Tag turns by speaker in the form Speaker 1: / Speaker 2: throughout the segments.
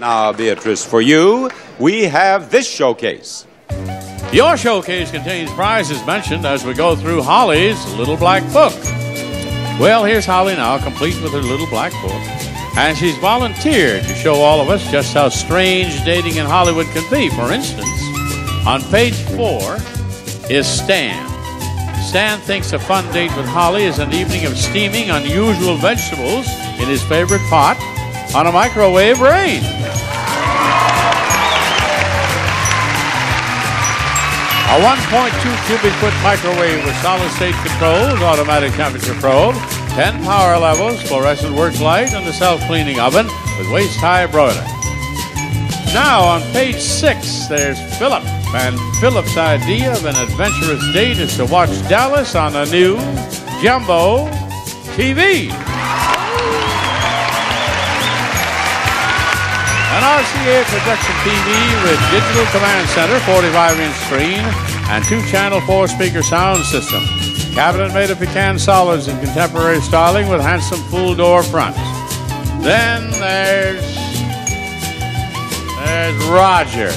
Speaker 1: Now, Beatrice, for you, we have this showcase.
Speaker 2: Your showcase contains prizes mentioned as we go through Holly's Little Black Book. Well, here's Holly now, complete with her little black book. And she's volunteered to show all of us just how strange dating in Hollywood can be. For instance, on page four is Stan. Stan thinks a fun date with Holly is an evening of steaming unusual vegetables in his favorite pot on a microwave range. A 1.2 cubic foot microwave with solid state controls, automatic temperature probe, 10 power levels, fluorescent work light, and a self cleaning oven with waist high broiler. Now on page six, there's Philip. And Philip's idea of an adventurous date is to watch Dallas on a new Jumbo TV. An RCA projection TV with digital command center, 45 inch screen, and two channel four speaker sound system. Cabinet made of pecan solids in contemporary styling with handsome full door front. Then there's there's Roger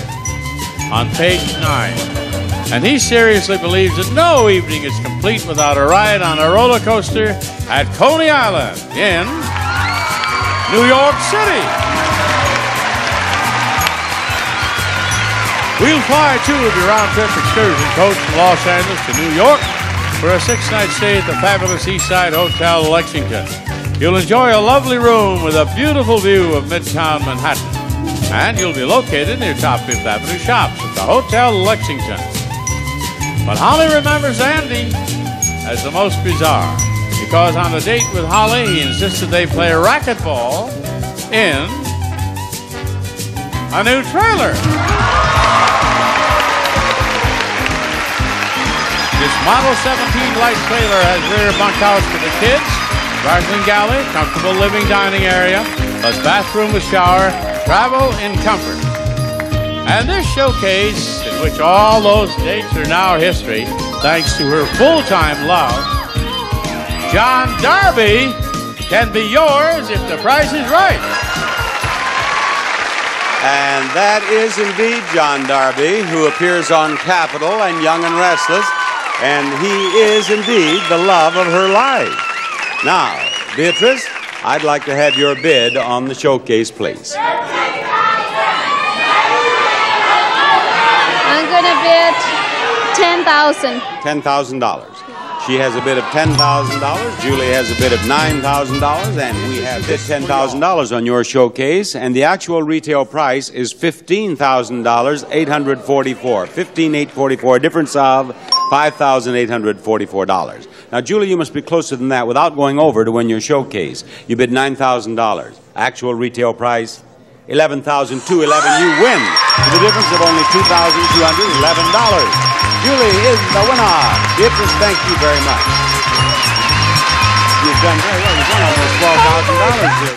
Speaker 2: on page nine. And he seriously believes that no evening is complete without a ride on a roller coaster at Coney Island in New York City. We'll fly two of your round trip excursion coach from Los Angeles to New York for a six night stay at the fabulous Eastside Hotel Lexington. You'll enjoy a lovely room with a beautiful view of Midtown Manhattan. And you'll be located near top Fifth Avenue shops at the Hotel Lexington. But Holly remembers Andy as the most bizarre because on a date with Holly, he insisted they play racquetball in a new trailer. This Model 17 light trailer has rear bunkhouse for the kids, garden galley, comfortable living dining area, plus bathroom with shower, travel in comfort. And this showcase, in which all those dates are now history, thanks to her full-time love, John D'arby can be yours if the price is right.
Speaker 1: And that is indeed John D'arby, who appears on Capitol and Young and Restless. And he is indeed the love of her life. Now, Beatrice, I'd like to have your bid on the showcase, please.
Speaker 3: I'm gonna bid ten thousand.
Speaker 1: $10,000. She has a bid of $10,000. Julie has a bid of $9,000. And we have bid $10,000 on your showcase. And the actual retail price is $15,844. $15,844, a difference of $5,844. Now, Julie, you must be closer than that without going over to win your showcase. You bid $9,000. Actual retail price, 11,211. You win with a difference of only $2,211. Julie is the winner. Beatrice, thank you very much. You've done very well. You've won almost $12,000 here.